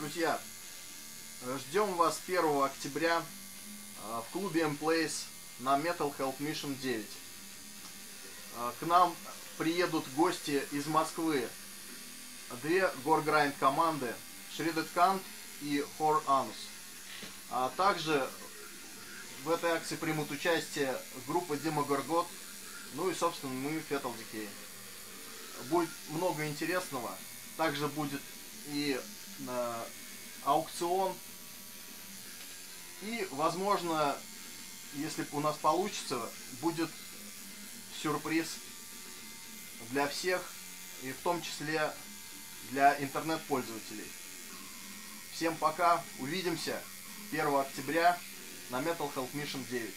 Друзья, ждем вас 1 октября э, в клубе M-Place на Metal Health Mission 9. Э, к нам приедут гости из Москвы. Две горграйнд команды Shredded Kant и Hor Anus. А также в этой акции примут участие группа Дима Горгот, ну и, собственно, мы Fetal Decay. Будет много интересного. Также будет и э, аукцион. И, возможно, если у нас получится, будет сюрприз для всех, и в том числе для интернет-пользователей. Всем пока, увидимся 1 октября на Metal Health Mission 9.